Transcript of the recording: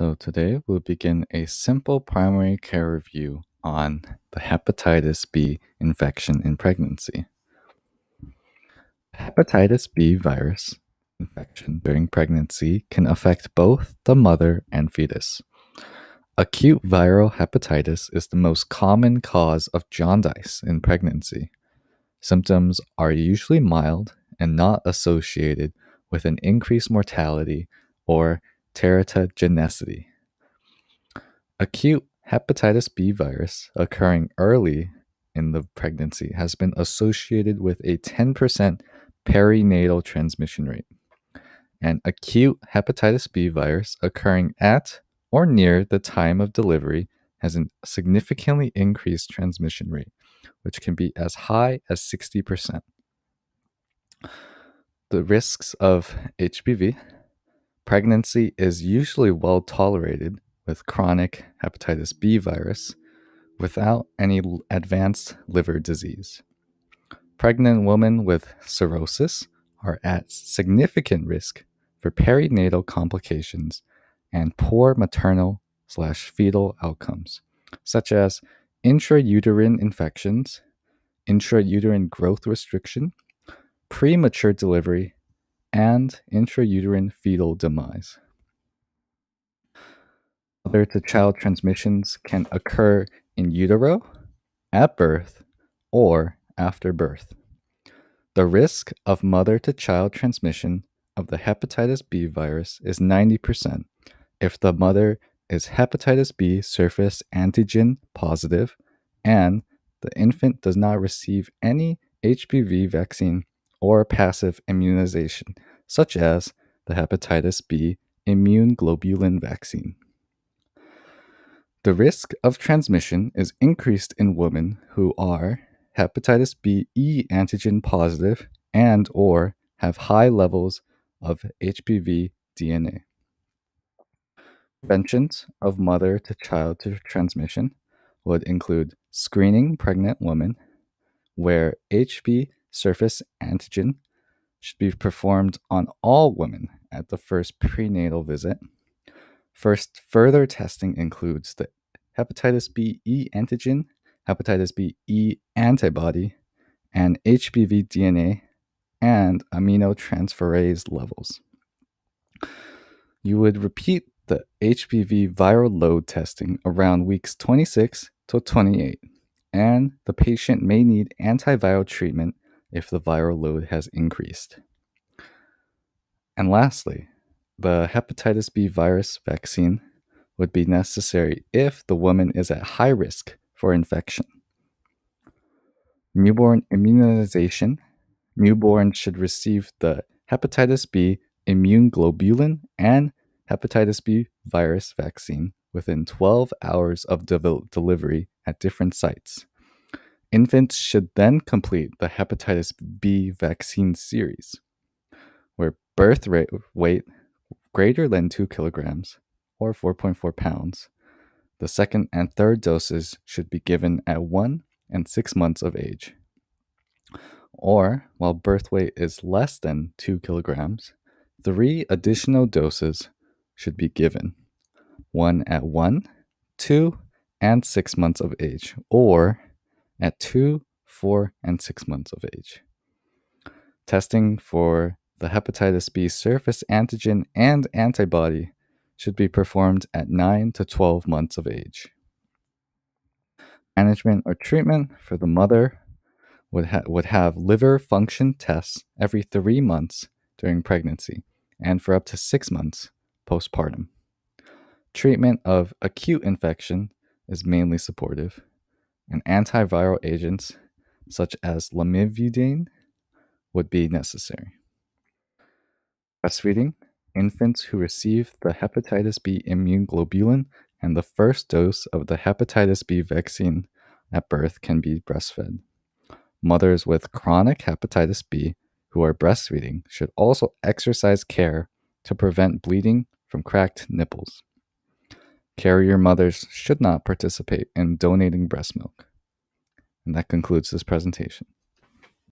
So, today we'll begin a simple primary care review on the hepatitis B infection in pregnancy. Hepatitis B virus infection during pregnancy can affect both the mother and fetus. Acute viral hepatitis is the most common cause of jaundice in pregnancy. Symptoms are usually mild and not associated with an increased mortality or teratogenicity. Acute hepatitis B virus occurring early in the pregnancy has been associated with a 10% perinatal transmission rate. And acute hepatitis B virus occurring at or near the time of delivery has a significantly increased transmission rate, which can be as high as 60%. The risks of HBV pregnancy is usually well tolerated with chronic hepatitis B virus without any advanced liver disease. Pregnant women with cirrhosis are at significant risk for perinatal complications and poor maternal slash fetal outcomes, such as intrauterine infections, intrauterine growth restriction, premature delivery, and intrauterine fetal demise. Mother to child transmissions can occur in utero, at birth, or after birth. The risk of mother to child transmission of the hepatitis B virus is 90% if the mother is hepatitis B surface antigen positive and the infant does not receive any HBV vaccine or passive immunization, such as the hepatitis B immune globulin vaccine. The risk of transmission is increased in women who are hepatitis B E antigen positive and or have high levels of HBV DNA. Preventions of mother to child transmission would include screening pregnant women where HB surface antigen should be performed on all women at the first prenatal visit. First, further testing includes the hepatitis B E antigen, hepatitis B E antibody, and HBV DNA and aminotransferase levels. You would repeat the HBV viral load testing around weeks 26 to 28, and the patient may need antiviral treatment if the viral load has increased. And lastly, the hepatitis B virus vaccine would be necessary if the woman is at high risk for infection. Newborn immunization newborns should receive the hepatitis B immune globulin and hepatitis B virus vaccine within 12 hours of de- delivery at different sites. Infants should then complete the hepatitis B vaccine series, where birth rate, weight greater than 2 kilograms or 4.4 pounds. The second and third doses should be given at 1 and 6 months of age. Or, while birth weight is less than 2 kilograms, three additional doses should be given one at 1, 2, and 6 months of age, or at 2, 4, and 6 months of age. Testing for the hepatitis B surface antigen and antibody should be performed at 9 to 12 months of age. Management or treatment for the mother would, ha- would have liver function tests every three months during pregnancy and for up to six months postpartum. Treatment of acute infection is mainly supportive and antiviral agents such as lamivudine would be necessary. Breastfeeding infants who receive the hepatitis B immune globulin and the first dose of the hepatitis B vaccine at birth can be breastfed. Mothers with chronic hepatitis B who are breastfeeding should also exercise care to prevent bleeding from cracked nipples. Carrier mothers should not participate in donating breast milk. And that concludes this presentation.